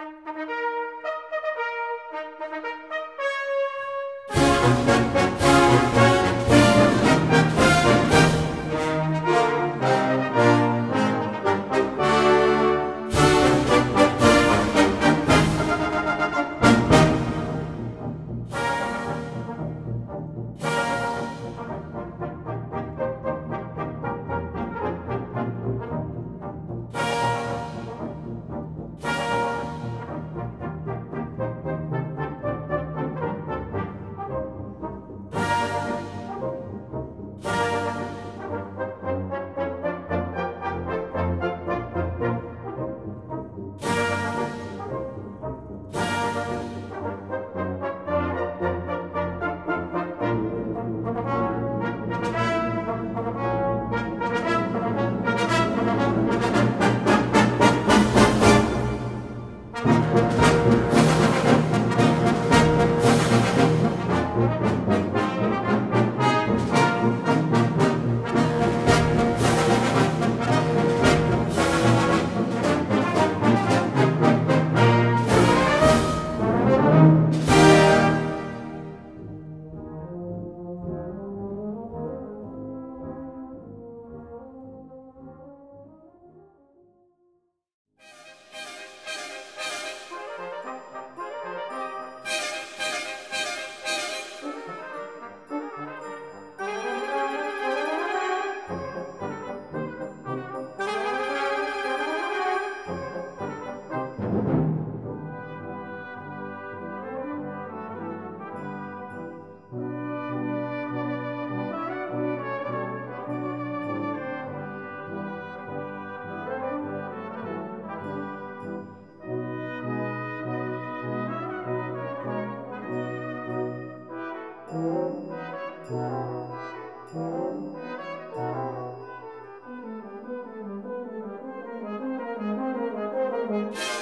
Thank you. Bye.